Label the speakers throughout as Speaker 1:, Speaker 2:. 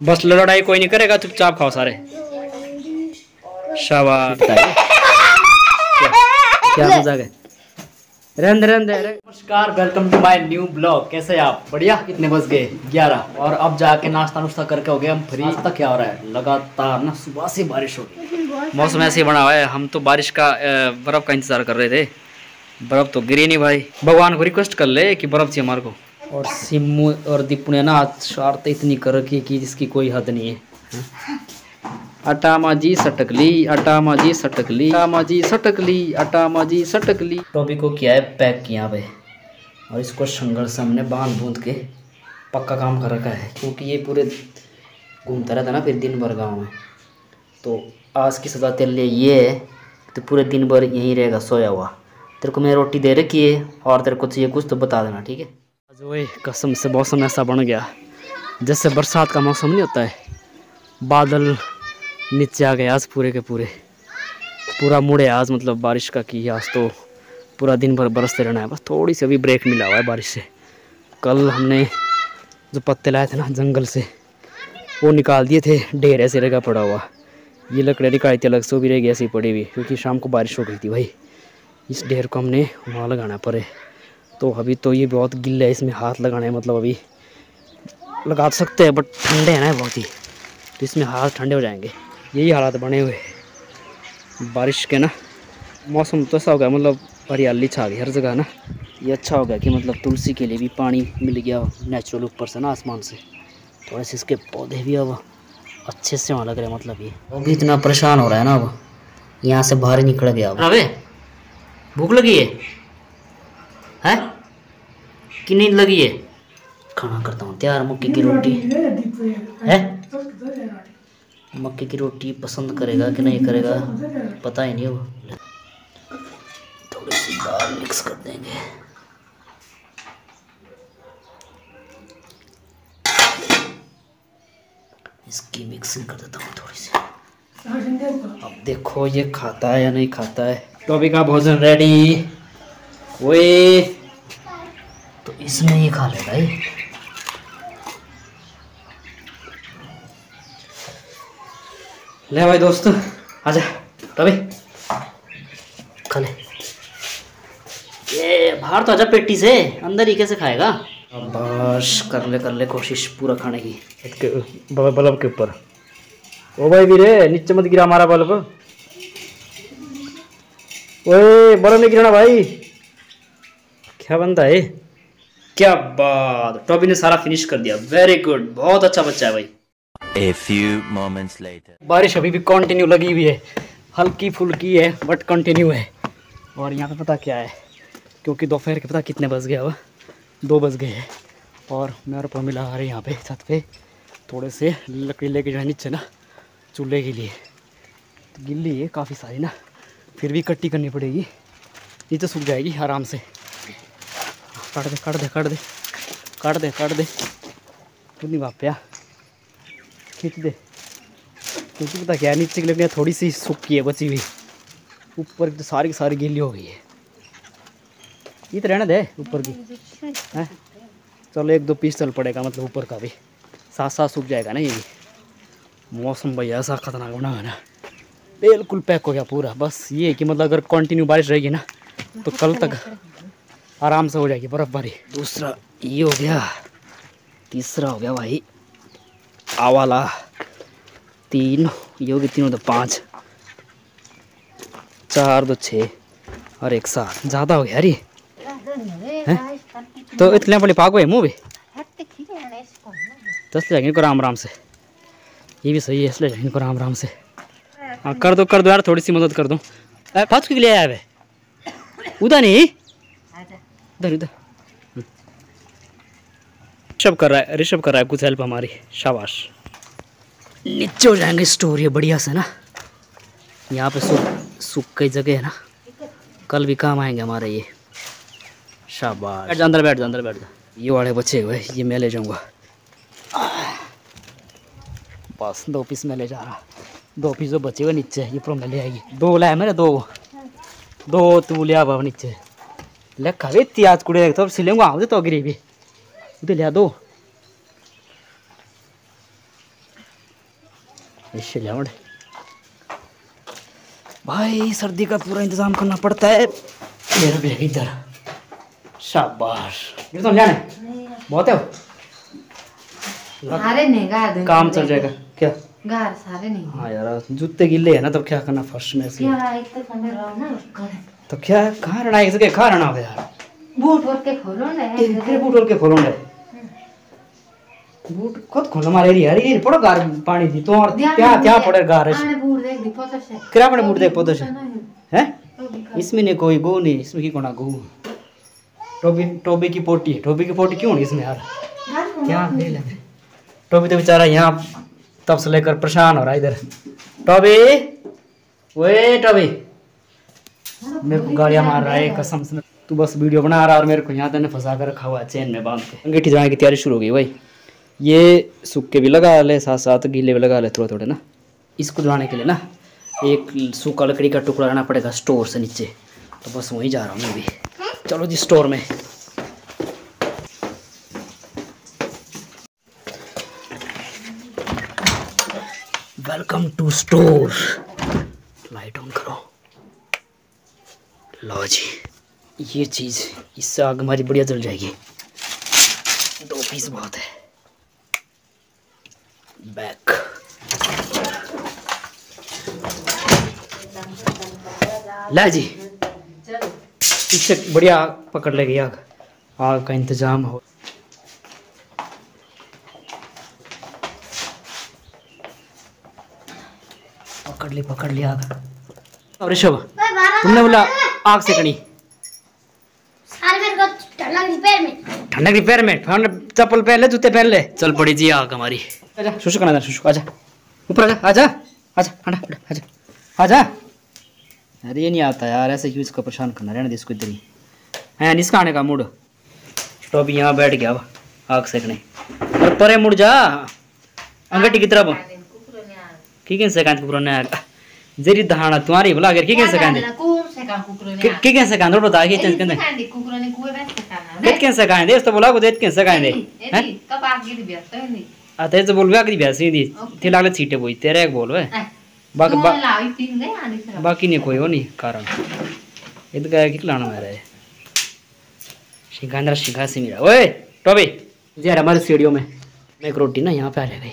Speaker 1: बस लड़ाई कोई नहीं करेगा चुपचाप खाओ सारे। शाबाश। क्या, मज़ाक है? रहन नमस्कार welcome to my new blog कैसे आप? बढ़िया? कितने बज गए? ग्यारह। और अब जाके नाश्ता नुश्ता करके हो गए हम। फ्री तक क्या हो रहा है? लगातार ना सुबह से बारिश हो गई मौसम ऐसे ही बना हुआ है। हम तो बारिश का बर्फ़ का इंतज़ार कर रहे थे। बर्फ़ तो गिरी नहीं भाई। भगवान को रिक्वेस्ट कर ले कि बर्फ़ चाहिए हमारे को। और सिमू और दीपू ने ना शरारतें इतनी कर रखी कि जिसकी कोई हद नहीं है। अटा माजी सटकली अटा माजी सटकली अटा माजी सटकली अटा माजी सटकली टॉपी को किया है? पैक किया भाई और इसको संघर्ष से हमने बाँध बूंद के पक्का काम कर रखा है। क्योंकि ये पूरे घूमता रहता ना फिर दिन भर गाँव में। तो आज की सजा तेरे लिए ये है तो पूरे दिन भर यहीं रहेगा, सोया हुआ। तेरे को मैं रोटी दे रखी है और तेरे को चाहिए कुछ तो बता देना, ठीक है? आज वही कसम से मौसम ऐसा बन गया, जैसे बरसात का मौसम नहीं होता है। बादल नीचे आ गए आज पूरे के पूरे। पूरा मुड़े आज मतलब बारिश का की आज तो पूरा दिन भर बरसते रहना है। बस थोड़ी सी अभी ब्रेक मिला हुआ है बारिश से। कल हमने जो पत्ते लाए थे ना जंगल से, वो निकाल दिए थे, ढेर ऐसे रहेगा पड़ा हुआ। ये लकड़ियाँ निकाली थी अलग से भी रह गई, ऐसी पड़ी हुई, क्योंकि शाम को बारिश हो गई थी भाई। इस ढेर को हमने वहाँ लगाना पड़े। तो अभी तो ये बहुत गिल है इसमें हाथ लगाना है मतलब अभी लगा तो सकते हैं बट ठंडे हैं ना बहुत ही। तो इसमें हाथ ठंडे हो जाएँगे। यही हालात बने हुए हैं। बारिश के ना मौसम तो ऐसा हो गया मतलब हरियाली छा गई हर जगह ना। ये अच्छा हो गया कि मतलब तुलसी के लिए भी पानी मिल गया नेचुरल ऊपर से ना आसमान से। थोड़े से इसके पौधे भी अब अच्छे से वहाँ लग रहे मतलब ये। वो भी इतना परेशान हो रहा है ना अब। यहाँ से बाहर निकल गया अब। अबे भूख लगी है? हैं? कि नींद लगी है? खाना करता हूँ तैयार मक्के की रोटी। है मक्के की रोटी पसंद करेगा कि नहीं करेगा? पता ही नहीं वो थोड़ी सी दाल मिक्स कर देंगे। इसकी मिक्सिंग कर देता हूँ थोड़ी सी। अब देखो ये खाता है या नहीं खाता है। टॉपी का भोजन रेडी ओए तो इसमें ही खा ले भाई। ले भाई दोस्त आजा टॉपी खा ले ये बाहर तो आजा पेटी से अंदर ही कैसे खाएगा? बस कर ले कर ले कोशिश पूरा खाने की। बल्ब के ऊपर। ओ भाई वीरे नीचे मत गिरा हमारा बल्ब। ओए बल्ब नहीं गिरना भाई। क्या बनता है? क्या बात। टॉबी ने सारा फिनिश कर दिया। वेरी गुड बहुत अच्छा बच्चा है भाई।
Speaker 2: A few moments later.
Speaker 1: बारिश अभी भी कंटिन्यू लगी हुई है। हल्की फुल्की है बट कंटिन्यू है। और यहाँ पे पता क्या है? क्योंकि दोपहर के पता कितने बज गया हुआ दो बज गए हैं। और मैं और प्रमिला आ रहे हैं यहाँ पे छत पे। थोड़े से लकड़ी लेके जाए नीचे ना चूल्हे के लिए। तो गिल्ली है काफ़ी सारी ना फिर भी इकट्ठी करनी पड़ेगी। नीचे सूख जाएगी आराम से। काट दे काट दे काट दे काट दे काट दे नहीं वापया खींच दे क्योंकि पता क्या नीचे की लकड़ियाँ थोड़ी सी सूखी है बची हुई ऊपर की तो सारी की सारी गीली हो गई है ये तो रहने दे ऊपर की है चलो एक दो पीस चल पड़ेगा मतलब ऊपर का भी साथ साथ सूख जाएगा ना ये भी मौसम भाई ऐसा खतरनाक बना है ना बिल्कुल पैक हो गया पूरा बस ये कि मतलब अगर कंटिन्यू बारिश रहेगी ना तो कल तक आराम से हो जाएगी बर्फबारी दूसरा, ये हो गया। तीसरा हो गया भाई। आ वाला तीन, ये होगी तीनों तो पाँच। चार दो छः और एक सात। ज़्यादा हो गया अरे तो इतने बड़े पाक हुए मुँह भी? तो इसलिए जाएँगे इनको राम राम से। ये भी सही है, इसलिए जाएँगे इनको राम राम से। हाँ कर दो कर दो यार, थोड़ी सी मदद कर दो। फास्ट के लिए आया है उधर नहीं? इधर इधर। ऋषभ कर रहा है ऋषभ कर रहा है कुछ हेल्प हमारी। शाबाश। नीचे हो जाएँगे स्टोर ये बढ़िया से ना। यहाँ पे सूख सूख कई जगह है ना। कल भी काम आएँगे हमारे ये। शाबाश। बैठ जा अंदर बैठ जा अंदर बैठ जा। ये वाले बचे हुए ये मैं ले जाऊँगा। बस दो पीस मैं ले जा रहा। दो पीस जो बचे हुए नीचे ये प्रो में ले आएगी दो लाए मेरे दो। दो तू लिया आ नीचे। भी आज कुड़े तो सिलेंगे आओ तो गिरी भी। उधर लिया दो। इससे लिया भाई सर्दी का पूरा इंतज़ाम करना पड़ता है। ले इधर। शाबाश। ये तो जाने बहुत है। वो?
Speaker 3: सारे नहीं
Speaker 1: काम चल जाएगा। क्या?
Speaker 3: गार सारे नहीं।
Speaker 1: हाँ यार जूते गिले है ना तो क्या करना फर्श में से
Speaker 3: क्या एक तो ना करे
Speaker 1: क्या कहाँ रहना है? इसके कहाँ रहना यार।
Speaker 3: बूट और के खोलो ना।
Speaker 1: फिर बूट और के खोलोगे बूट खुद खोलो मारे री यार ये पड़ो गार पानी दी तो और क्या क्या पड़े गार है
Speaker 3: बूट देख दी पोतो से
Speaker 1: क्या पड़े बूट देख पोतो से हैं?
Speaker 3: तो कर।
Speaker 1: इसमें नहीं कोई गो नहीं इसमें की कोना गो? टोबी टोबी की पोटी है टोबी की पोटी क्यों इसमें यार? क्या लग रही टोबी तो बेचारा यहाँ तब से लेकर परेशान हो रहा है इधर। टोबी वे टोबी मेरे को गालियाँ मार रहा है कसम से। तू बस वीडियो बना रहा और मेरे को यहाँ तने फंसा कर रखा हुआ है, चैन में बाँध के। अंगीठी जाने की तैयारी शुरू हो गई भाई। ये सूखे भी लगा ले साथ साथ गीले भी लगा ले थोड़े थोड़े ना। इसको जुड़ाने के लिए ना, एक सूखा लकड़ी का टुकड़ा लाना पड़ेगा स्टोर से नीचे। तो बस वहीं जा रहा हूँ मैं भी चलो जी, स्टोर में। Welcome to store. Light on करो। लो जी। ये चीज़ इससे आग हमारी बढ़िया जल जाएगी। दो पीस बहुत है। बैक। ला जी। इससे बढ़िया पकड़ लेगी आग। आग का इंतज़ाम हो। पकड़ ली पकड़ ली आग। और ऋषभ तुमने बोला आग सेकनी
Speaker 4: सारे मेरे को ठंडा रिपेयर में।
Speaker 1: ठंडा की में। चप्पल पहन ले जूते पहन ले। चल पड़ी जी आग हमारी। आजा शुशु करना शुशु आजा। ऊपर आजा आजा आजा ठंडा ठंडा, आजा आजा। अरे ये नहीं आता यार ऐसे क्यों इसको परेशान करना? रहने दे इसको इधर ही। है इसका आने का मूड। तो अभी यहाँ बैठ गया अब आग सेकने। और परे मुड़ जा। अंगठी की तरफ़। की कैसे कांत कुकुर ने जरी दहाना तुम्हारी भला अगर की कैसे कांदे।
Speaker 3: ने
Speaker 1: की कैसे कांदे बता के कैसे कांदे
Speaker 3: कांदे कुकरो ने कुए बैठ
Speaker 1: कित कैसे कांदे तो बोला को देत कैसे कांदे हैं
Speaker 3: दी
Speaker 1: ते लागलं छिटे बोई तेरा एक बोल होय बाकी नहीं कोई हो नहीं कारण कि लाना मेरा है शिंगा से मेरा ओए टॉबी यार हमारे सीढ़ियों में मैं एक रोटी ना यहाँ पे आ रह गई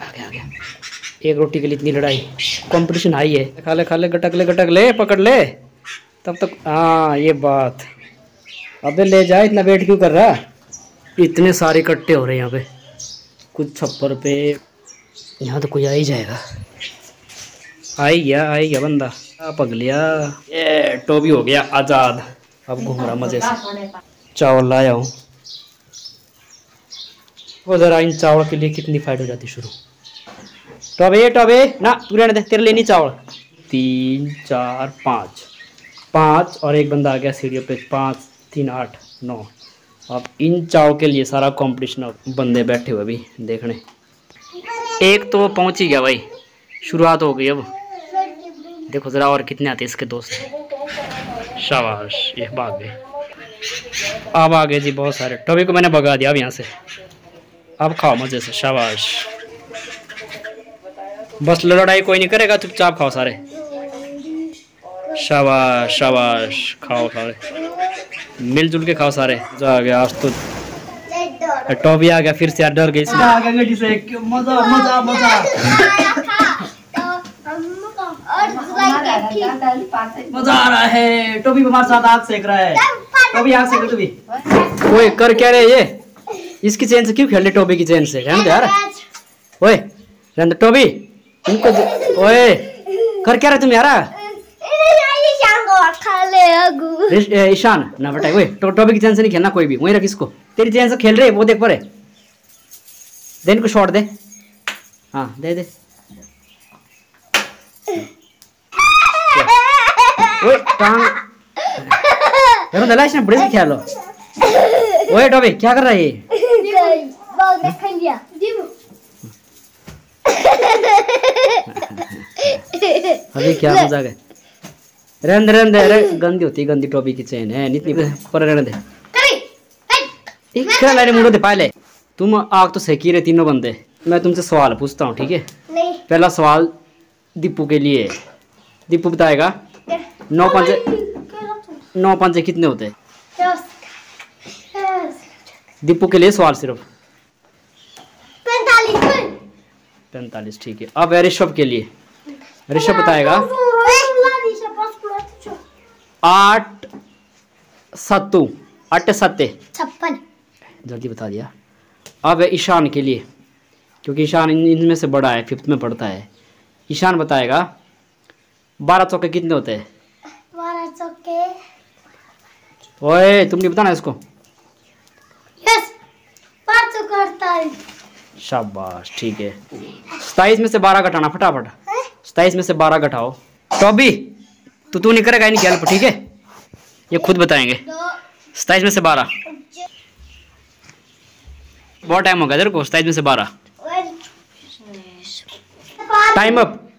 Speaker 1: आ गया आ गया एक रोटी के लिए इतनी लड़ाई। कंपटीशन हाई है। खा ले खा ले, गटक ले गटक ले, पकड़ ले। तब तक हाँ ये बात। अबे ले जा, इतना वेट क्यों कर रहा? इतने सारे इकट्ठे हो रहे हैं यहाँ पे। कुछ छप्पर पे। यहाँ तो कोई आ ही जाएगा। आ ही गया, आ ही गया बंदा। आ, पगलिया। ये टोबी हो गया, आज़ाद। अब घूम रहा मज़े से। चावल लाया हूँ। वो जरा इन चावल के लिए कितनी फाइट हो जाती शुरू? टॉबे टॉबे। ना, तू रहने दे, तेरे लिए नहीं चावल। तीन, चार, पाँच। पाँच, और एक बंदा आ गया सीढ़ियों पे। पाँच, तीन, आठ, नौ। अब इन चाव के लिए सारा कंपटीशन बंदे बैठे हुए अभी, देखने। एक तो पहुँच ही गया भाई। शुरुआत हो गई अब। देखो जरा और कितने आते इसके दोस्त। शाबाश, ये भाग गए। अब आ गए जी बहुत सारे। टॉबी को मैंने भगा दिया अब यहाँ से। अब खाओ मज़े से, शाबाश। बस लड़ाई कोई नहीं करेगा चुपचाप खाओ सारे। शाबाश शाबाश खाओ सारे। मिलजुल के खाओ सारे। जो आ गया आज तो टॉबी आ गया फिर से डर गई मज़ा मज़ा मज़ा। मज़ा आ रहा है। टोबी हमारे साथ आग सेक रहा है। टोबी आग सेक टोबी ओए कर क्या रहे ये? इसकी चेन से क्यों खेल रहे टोबी की चेन से? रहने दे यार। ओए रहने दे टोबी इनको ओए कर क्या रहे तुम यार? ईशान ना बेटा ओए टो, टोबी की चेन से नहीं खेलना कोई भी। वहीं रख इसको। तेरी चेन से खेल रहे वो देख परे। दे इनको शॉट दे। हाँ दे दे। ओए टांग। यार दला इसने बड़े से खेलो। ओए टोबी क्या कर रहा है ये? अभी क्या मज़ाक है? रहने दे रहने दे अरे गंदी होती गंदी टोपी की चेन है। इतनी पर रहने दे। एक खेल अरे मुड़ो दे पाले तुम आग तो सेकी रहे तीनों बंदे। मैं तुमसे सवाल पूछता हूँ ठीक है?
Speaker 4: नहीं।
Speaker 1: पहला सवाल दीपू के लिए। दीपू बताएगा नौ पंजे नौ पंजे कितने होते? हैं दीपू के लिए सवाल सिर्फ़।
Speaker 4: पैंतालीस।
Speaker 1: ठीक है। अब ऋषभ के लिए। ऋषभ बताएगा। आठ सत्तू आठ सत्ते।
Speaker 4: छप्पन।
Speaker 1: जल्दी बता दिया। अब है ईशान के लिए क्योंकि ईशान इन इनमें से बड़ा है फिफ्थ में पढ़ता है। ईशान बताएगा बारह चौके कितने होते हैं?
Speaker 4: बारह चौके।
Speaker 1: ओए तुम नहीं बताना इसको?
Speaker 4: यस पाँच चौके अड़तालीस।
Speaker 1: शाबाश ठीक है। सताईस में से बारह घटाना फटाफट? सताईस में से बारह घटाओ। अभी तो तू नहीं करेगा, इनकी हेल्प ठीक है? ये खुद बताएँगे। सताईस में से बारह। बहुत टाइम हो गया तेरे को में से बारह। टाइम अप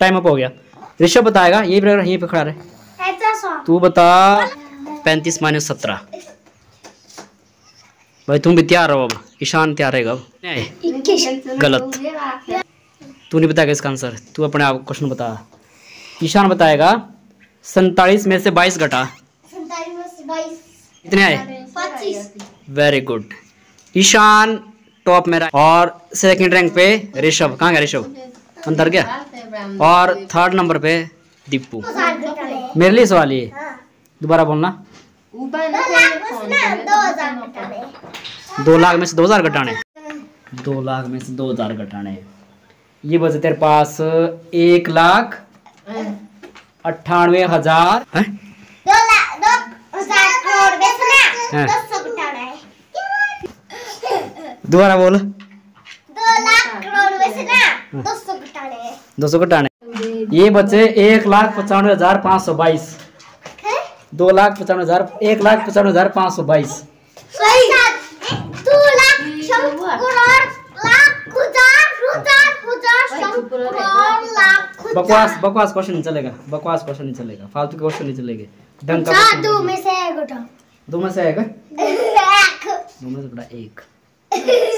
Speaker 1: टाइम अप हो गया। ऋषभ बताएगा, यही पे यहीं पे खड़ा रहे। तू बता, पैंतीस माइनस सत्रह। भाई तुम भी तैयार रहो अब ईशान तैयार रहेगा अब। गलत। तू नहीं बताएगा इसका आंसर तू अपने आप क्वेश्चन बता। ईशान बताएगा सैतालीस में से बाईस घटा। कितने आए? वेरी गुड ईशान टॉप में रहा। और सेकंड रैंक पे ऋषभ। कहाँ गया ऋषभ? अंदर गया? और थर्ड नंबर पे दीपू।
Speaker 4: घटाने
Speaker 1: मेरे लिए सवाल ये।
Speaker 4: हाँ।
Speaker 1: दोबारा बोलना।
Speaker 4: दो लाख दो
Speaker 1: में से दो हज़ार घटाने। दो लाख में से दो हज़ार घटाने। ये बचे तेरे पास एक लाख अट्ठानवे हज़ार। दोबारा बोल।
Speaker 4: दो लाख करोड़ में से ना दो सौ घटाने
Speaker 1: दो सौ घटाने ये बचे एक लाख पचानवे हज़ार पाँच सौ बाईस। दो लाख पचानवे हज़ार एक लाख पचानवे हज़ार पाँच सौ बाईस
Speaker 4: सही दो लाख सौ करोड़ लाख हज़ार हज़ार हज़ार सौ करोड़ लाख हज़ार
Speaker 1: बकवास बकवास क्वेश्चन नहीं चलेगा बकवास क्वेश्चन नहीं चलेगा फालतू के क्वेश्चन नहीं चलेंगे। ढंग का
Speaker 4: दो में से एक घटाओ
Speaker 1: दो में से आएगा
Speaker 4: एक।
Speaker 1: दो में से बड़ा एक।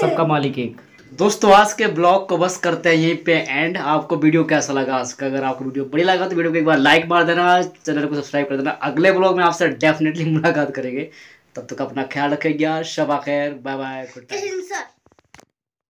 Speaker 1: सबका मालिक एक। दोस्तों आज के ब्लॉग को बस करते हैं यहीं पे एंड। आपको वीडियो कैसा लगा? आज का अगर आपको वीडियो बढ़िया लगा तो वीडियो को एक बार लाइक मार देना। चैनल को सब्सक्राइब कर देना। अगले ब्लॉग में आपसे डेफिनेटली मुलाकात करेंगे। तब तक अपना ख्याल रखेगा शबा खैर। Bye bye. Good night.